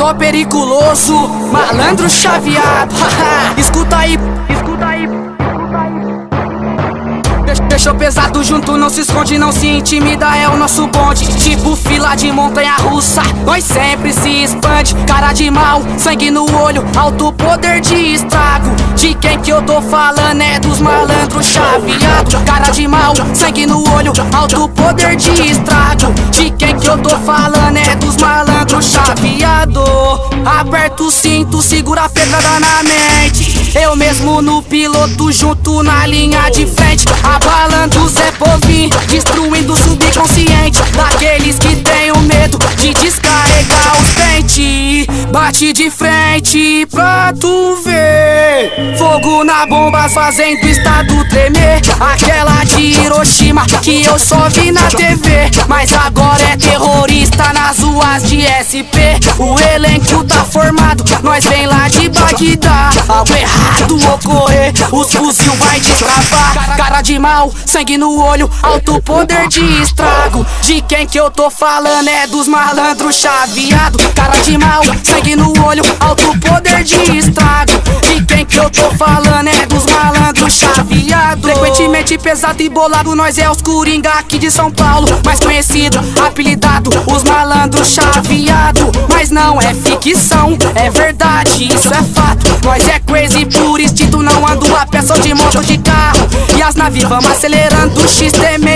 Só periculoso, malandro chaveado. escuta aí, escuta aí. Fechou pesado junto, não se esconde, não se intimida, é o nosso bonde. Fila de montanha russa, nós sempre se expande. Cara de mal, sangue no olho, alto poder de estrago. De quem que eu tô falando é dos malandros chaveados. Cara de mal, sangue no olho, alto poder de estrago. De quem que eu tô falando é dos malandros chaveados. Aperta o cinto, segura a pedrada na mente. Eu mesmo no piloto, junto na linha de frente. Abalando o Zé Povinho, destruindo o subconsciente Bate de frente pra tu ver. Fogo na bomba fazendo o estado tremer. Aquela de Hiroshima que eu só vi na TV Mas agora é terrorista nas ruas de SP O elenco tá formado, nós vem lá de Bagdá. Algo errado ocorrer, os fuzil vai destravar Cara de mal, sangue no olho, alto poder de estrago. De quem que eu tô falando? É dos malandros chaveado. Cara de mal, sangue no olho, alto poder de estrago. De quem que eu tô falando? É dos malandros chaveado. Frequentemente pesado e bolado, nós é os coringa aqui de São Paulo. Mais conhecido, apelidado, os malandros chaveado. Mas não é ficção, é verdade, isso é fato. Nós viva, acelerando o sistema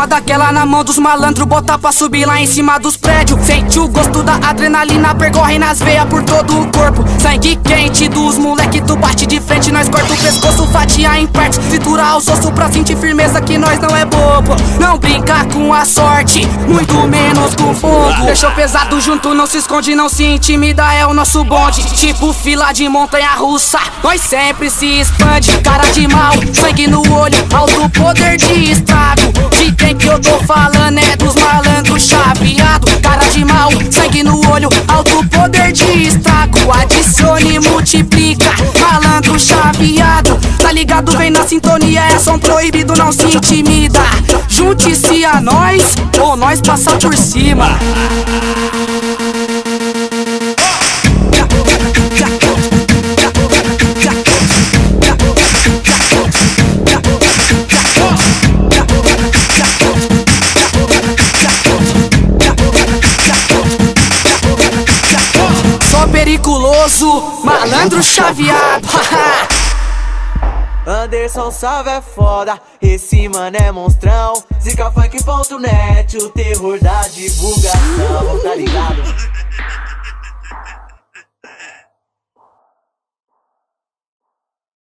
uma daquela na mão dos malandros, botar pra subir lá em cima dos prédios. Sente o gosto da adrenalina, percorre nas veias por todo o corpo. Sangue quente dos moleque, tu bate de frente, nós corta o pescoço, fatia em partes. Triturar os ossos pra sentir firmeza que nós não é bobo. Não brinca com a sorte, muito menos com fogo. Deixou pesado junto, não se esconde, não se intimida, é o nosso bonde. Tipo fila de montanha russa, nós sempre se expande. Cara de mal, sangue no olho, alto poder de que eu tô falando é dos malandros chaveado Cara de mal, sangue no olho, alto poder de estrago. Adicione e multiplica, malandro chaveado Tá ligado, vem na sintonia, é som proibido, não se intimida. Junte-se a nós, ou nós passar por cima malandro chaveado Anderson Salve é foda, esse mano é monstrão Zicafunk.net, o terror da divulgação, tá ligado?